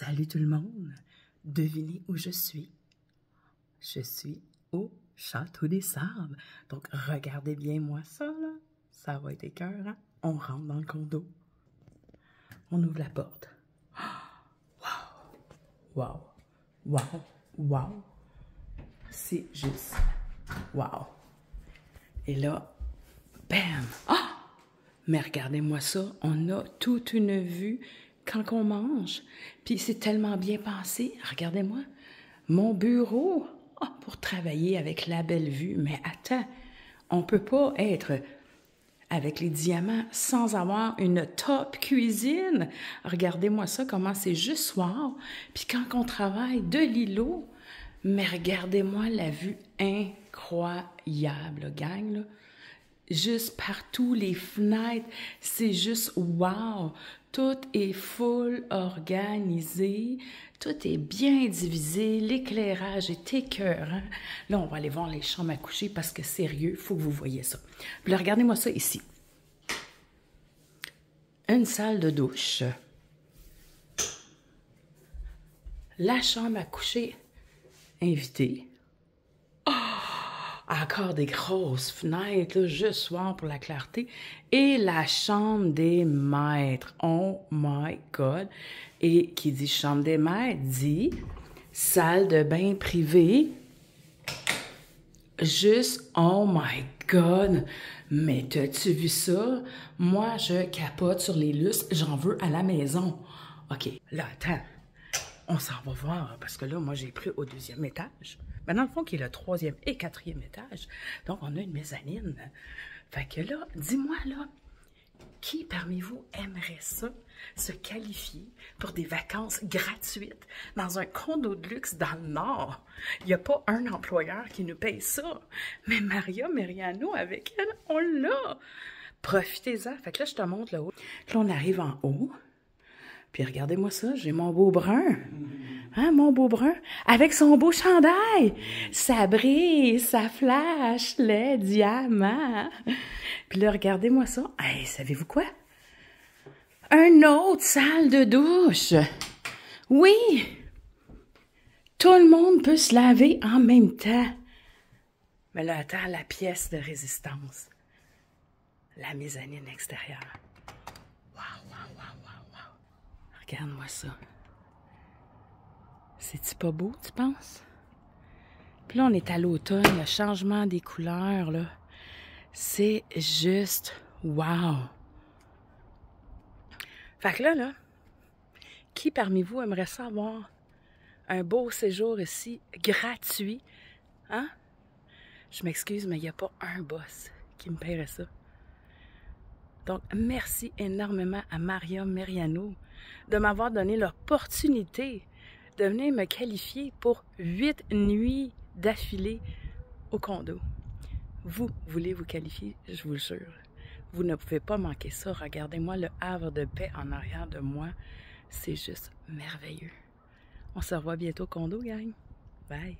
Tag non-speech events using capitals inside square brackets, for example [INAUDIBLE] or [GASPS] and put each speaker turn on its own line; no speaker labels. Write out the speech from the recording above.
Salut tout le monde! Devinez où je suis? Je suis au Château des Sables. Donc, regardez bien moi ça, là. Ça va être écœurant. On rentre dans le condo. On ouvre la porte. [GASPS] Wow! Wow! Wow! Wow! C'est juste wow! Et là, bam! Ah! Mais regardez-moi ça, on a toute une vue quand on mange. Puis c'est tellement bien pensé. Regardez-moi, mon bureau oh, pour travailler avec la belle vue. Mais attends, on peut pas être avec les diamants sans avoir une top cuisine. Regardez-moi ça, comment c'est juste soir. Puis quand on travaille de l'îlot, mais regardez-moi la vue incroyable, gang. Là juste partout, les fenêtres, c'est juste wow. Tout est full organisé, tout est bien divisé, l'éclairage est écœurant. Là, on va aller voir les chambres à coucher parce que sérieux, faut que vous voyez ça. Regardez-moi ça ici. Une salle de douche. La chambre à coucher invitée encore des grosses fenêtres, juste soir pour la clarté. Et la chambre des maîtres. Oh my God. Et qui dit chambre des maîtres dit salle de bain privée. Juste, oh my God. Mais t'as-tu vu ça? Moi, je capote sur les lustres. J'en veux à la maison. OK, là, attends. On s'en va voir parce que là, moi, j'ai pris au deuxième étage. Mais dans le fond, qui est le troisième et quatrième étage. Donc, on a une mezzanine. Fait que là, dis-moi là, qui parmi vous aimerait ça, se qualifier pour des vacances gratuites dans un condo de luxe dans le Nord? Il n'y a pas un employeur qui nous paye ça. Mais Maria Meriano, avec elle, on l'a. Profitez-en. Fait que là, je te montre là-haut. Là, on arrive en haut. Puis regardez-moi ça, j'ai mon beau brun. Hein, mon beau brun? Avec son beau chandail. Ça brille, ça flash, les diamants. Puis là, regardez-moi ça. Hey, savez-vous quoi? Un autre salle de douche. Oui! Tout le monde peut se laver en même temps. Mais là, attends, la pièce de résistance. La mezzanine extérieure. Regarde-moi ça. C'est-tu pas beau, tu penses? Puis là, on est à l'automne, le changement des couleurs, là. C'est juste wow! Fait que là, là, qui parmi vous aimerait savoir un beau séjour ici, gratuit? Hein? Je m'excuse, mais il n'y a pas un boss qui me paierait ça. Donc, merci énormément à Maria Meriano de m'avoir donné l'opportunité de venir me qualifier pour huit nuits d'affilée au condo. Vous voulez vous qualifier, je vous le jure. Vous ne pouvez pas manquer ça. Regardez-moi le havre de paix en arrière de moi. C'est juste merveilleux. On se revoit bientôt au condo, gang. Bye.